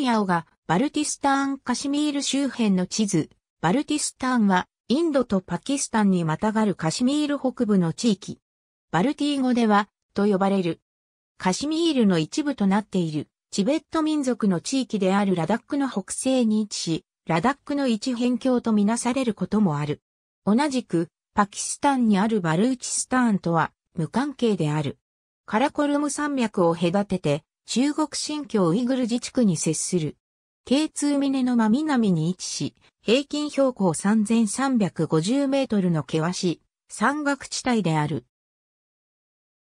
い青がバルティスタンカシミール周辺の地図。バルティスタンはインドとパキスタンにまたがるカシミール北部の地域。バルティー語では、と呼ばれる。カシミールの一部となっている、チベット民族の地域であるラダックの北西に位置し、ラダックの一辺境とみなされることもある。同じく、パキスタンにあるバルーチスタンとは無関係である。カラコルム山脈を隔てて、中国新疆ウイグル自治区に接する。K2 峰の真南に位置し、平均標高3350メートルの険しい山岳地帯である。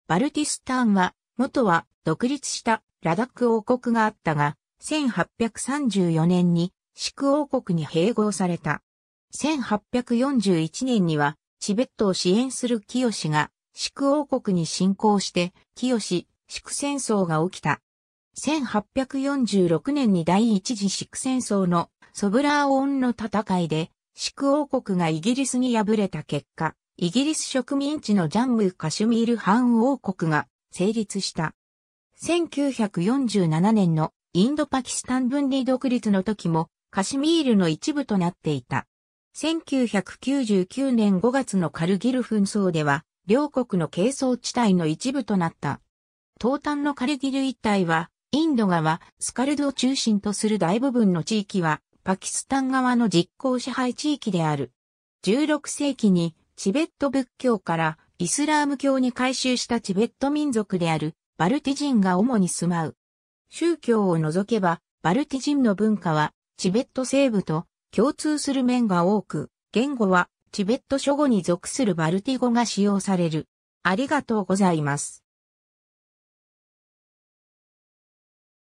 バルティスタンは、元は独立したラダック王国があったが、1834年にシク王国に併合された。1841年には、チベットを支援する清が、シク王国に侵攻して、清シク戦争が起きた。1846年に第一次シク戦争のソブラーオンの戦いで、シク王国がイギリスに敗れた結果、イギリス植民地のジャンム・カシュミール・ハン王国が成立した。1947年のインドパキスタン分離独立の時もカシュミールの一部となっていた。1999年5月のカルギル紛争では、両国の係争地帯の一部となった。東端のカルギル一帯は、インド側、スカルドを中心とする大部分の地域は、パキスタン側の実効支配地域である。16世紀にチベット仏教からイスラーム教に改宗したチベット民族であるバルティ人が主に住まう。宗教を除けば、バルティ人の文化はチベット西部と共通する面が多く、言語はチベット諸語に属するバルティ語が使用される。ありがとうございます。